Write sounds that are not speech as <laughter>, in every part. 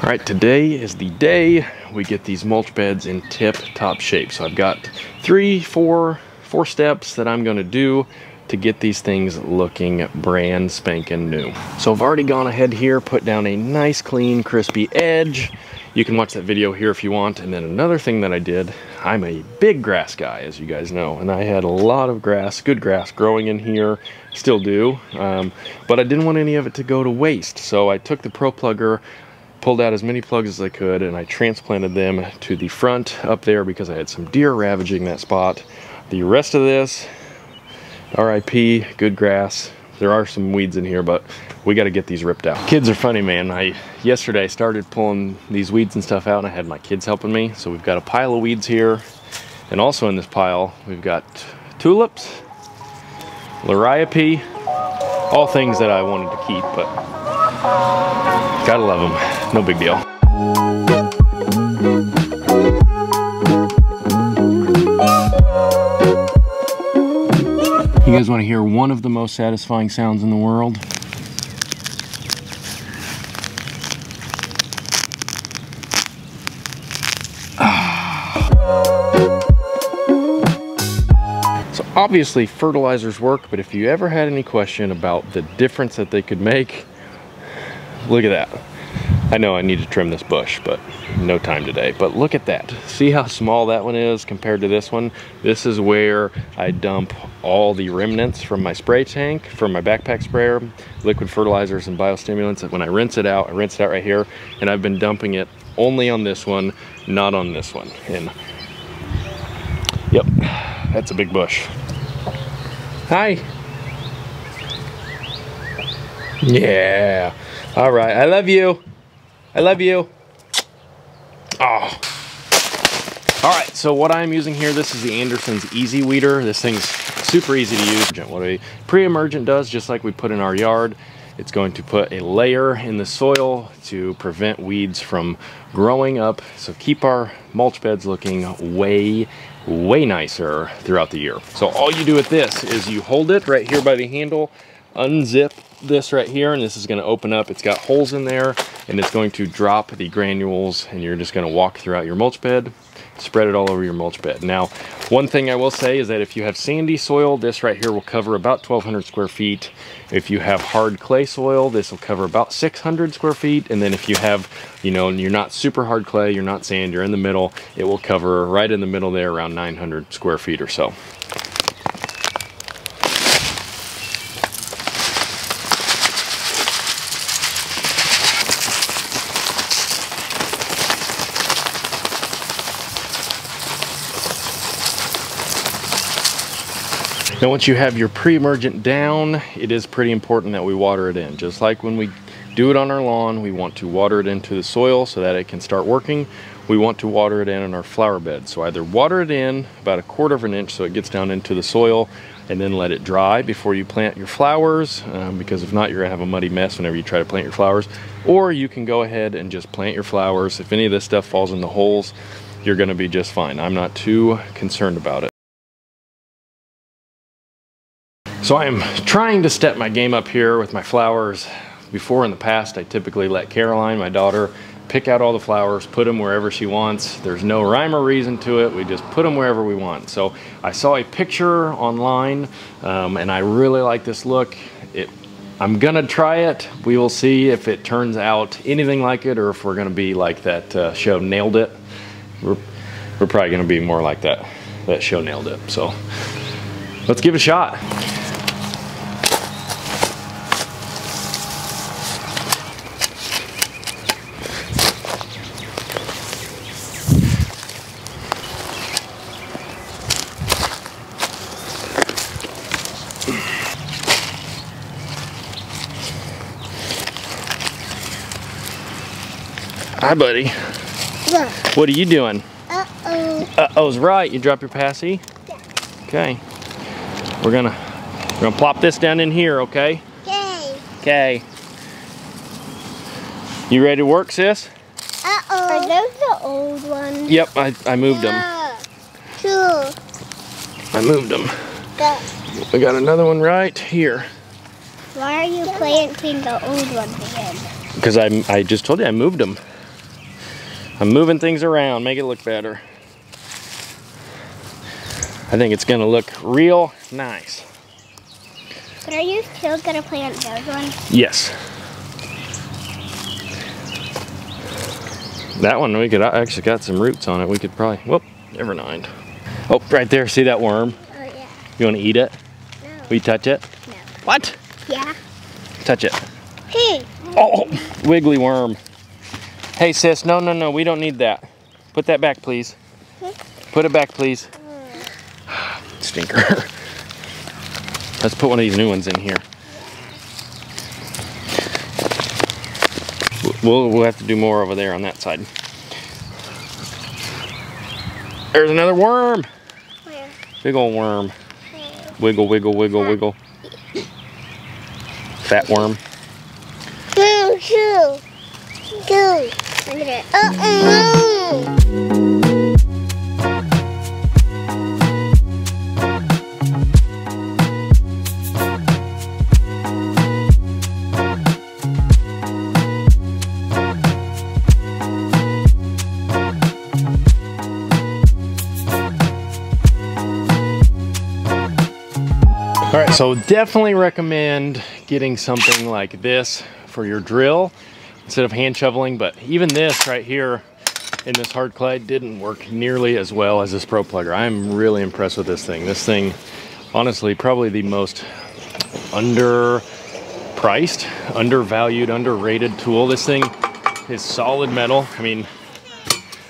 All right, today is the day we get these mulch beds in tip-top shape. So I've got three, four, four steps that I'm gonna do to get these things looking brand spanking new. So I've already gone ahead here, put down a nice, clean, crispy edge. You can watch that video here if you want. And then another thing that I did, I'm a big grass guy, as you guys know, and I had a lot of grass, good grass, growing in here, still do, um, but I didn't want any of it to go to waste. So I took the Pro Plugger, pulled out as many plugs as I could, and I transplanted them to the front up there because I had some deer ravaging that spot. The rest of this, RIP, good grass. There are some weeds in here, but we got to get these ripped out. Kids are funny, man. I yesterday started pulling these weeds and stuff out, and I had my kids helping me. So we've got a pile of weeds here, and also in this pile we've got tulips, liriope, all things that I wanted to keep, but gotta love them. No big deal. You guys want to hear one of the most satisfying sounds in the world? <sighs> So obviously fertilizers work, but if you ever had any question about the difference that they could make, look at that. I know I need to trim this bush, but no time today. But look at that. See how small that one is compared to this one? This is where I dump all the remnants from my spray tank, from my backpack sprayer, liquid fertilizers and biostimulants. When I rinse it out, I rinse it out right here, and I've been dumping it only on this one, not on this one. And yep, that's a big bush. Hi. Yeah. All right, I love you. I love you. Oh. All right, so what I'm using here, this is the Anderson's Easy Weeder. This thing's super easy to use. What a pre-emergent does, just like we put in our yard, it's going to put a layer in the soil to prevent weeds from growing up. So keep our mulch beds looking way, way nicer throughout the year. So all you do with this is you hold it right here by the handle, unzip this right here and this is going to open up. It's got holes in there and it's going to drop the granules and you're just going to walk throughout your mulch bed spread it all over your mulch bed. Now one thing i will say is that if you have sandy soil this right here will cover about 1200 square feet. If you have hard clay soil this will cover about 600 square feet. And then if you have you know you're not super hard clay you're not sand you're in the middle it will cover right in the middle there around 900 square feet or so Now once you have your pre-emergent down, it is pretty important that we water it in. Just like when we do it on our lawn, we want to water it into the soil so that it can start working. We want to water it in in our flower bed. So either water it in about a quarter of an inch so it gets down into the soil and then let it dry before you plant your flowers um, because if not you're gonna have a muddy mess whenever you try to plant your flowers or you can go ahead and just plant your flowers if any of this stuff falls in the holes you're gonna be just fine I'm not too concerned about it So I am trying to step my game up here with my flowers. Before in the past, I typically let Caroline, my daughter, pick out all the flowers, put them wherever she wants. There's no rhyme or reason to it. We just put them wherever we want. So I saw a picture online um, and I really like this look. It, I'm gonna try it. We will see if it turns out anything like it or if we're gonna be like that uh, show Nailed It. We're, we're probably gonna be more like that, that show Nailed It. So let's give it a shot. Hi, buddy. Yeah. What are you doing? Uh-oh. Uh-oh's right. You drop your passy? Yeah. Okay. We're gonna we're gonna plop this down in here, okay? Okay. Okay. You ready to work, sis? Uh-oh. Are those the old ones? Yep, I, I moved them. Yeah. Two. I moved them. The, We got another one right here. why are you planting the old ones again? Because I, I just told you I moved them. I'm moving things around, make it look better. I think it's gonna look real nice. But are you still gonna plant those ones? Yes. That one, we could I actually got some roots on it. We could probably, whoop, never mind. Oh, right there, see that worm? Oh yeah. You wanna eat it? No. Will you touch it? No. What? Yeah. Touch it. Hey. Oh, wiggly worm. Hey sis, no, no, no, we don't need that. Put that back, please. Put it back, please. <sighs> Stinker. <laughs> Let's put one of these new ones in here. We'll, we'll have to do more over there on that side. There's another worm. Where? Big old worm. Hey. Wiggle, wiggle, wiggle, wiggle. Fat worm. Boo, shoo. Go. All right, so definitely recommend getting something like this for your drill instead of hand shoveling. But even this right here in this hard clay didn't work nearly as well as this Pro Plugger. I'm really impressed with this thing. This thing, honestly, probably the most underpriced, undervalued, underrated tool. This thing is solid metal. I mean,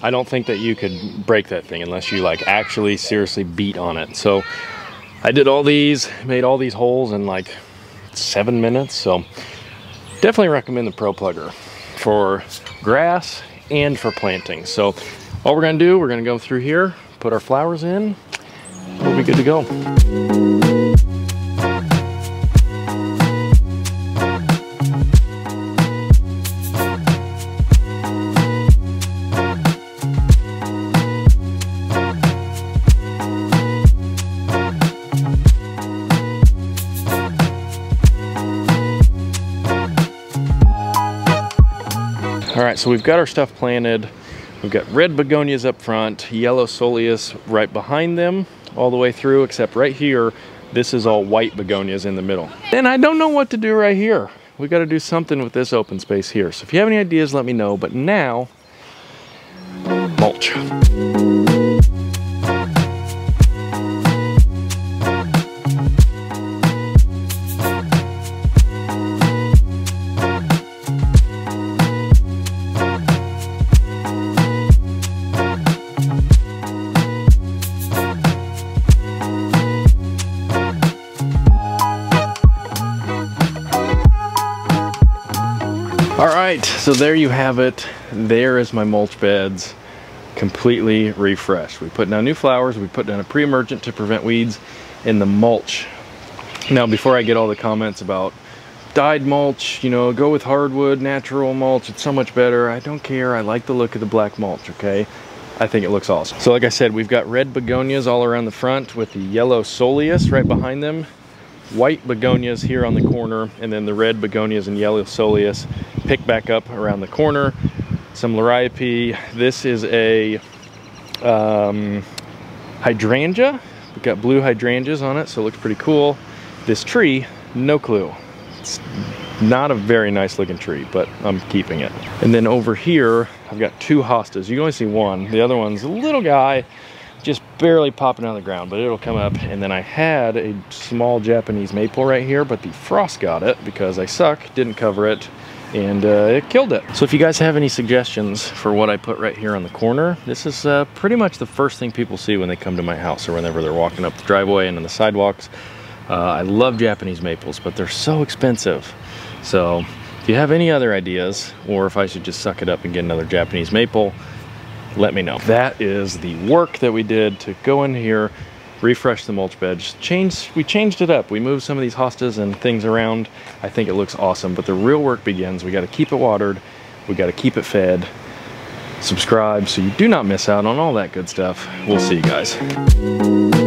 I don't think that you could break that thing unless you like actually seriously beat on it. So I did all these, made all these holes in like seven minutes. So definitely recommend the Pro Plugger for grass and for planting. So all we're gonna do, we're gonna go through here, put our flowers in, we'll be good to go. Right, so we've got our stuff planted. We've got red begonias up front, yellow coleus right behind them, all the way through, except right here, this is all white begonias in the middle. And I don't know what to do right here. We got to do something with this open space here. So if you have any ideas, let me know. But now, mulch. Right, so there you have it. There is my mulch beds completely refreshed. We put down new flowers, we put down a pre-emergent to prevent weeds in the mulch. Now, before I get all the comments about dyed mulch, you know, go with hardwood, natural mulch, it's so much better. I don't care, I like the look of the black mulch, okay? I think it looks awesome. So like I said, we've got red begonias all around the front with the yellow coleus right behind them white begonias here on the corner and then the red begonias and yellow coleus pick back up around the corner. Some liriope this is a um, hydrangea. We've got blue hydrangeas on it so it looks pretty cool. This tree no clue. It's not a very nice looking tree but i'm keeping it. And then over here i've got two hostas. You can only see one. The other one's a little guy barely popping out of the ground, but it'll come up. And then I had a small Japanese maple right here, but the frost got it because I suck, didn't cover it, and uh, it killed it. So if you guys have any suggestions for what I put right here on the corner, this is uh, pretty much the first thing people see when they come to my house or whenever they're walking up the driveway and on the sidewalks. Uh, I love Japanese maples, but they're so expensive. So if you have any other ideas, or if I should just suck it up and get another Japanese maple, let me know. That is the work that we did to go in here, refresh the mulch beds. Change, we changed it up. We moved some of these hostas and things around. I think it looks awesome, but the real work begins. We got to keep it watered. We got to keep it fed. Subscribe so you do not miss out on all that good stuff. We'll see you guys.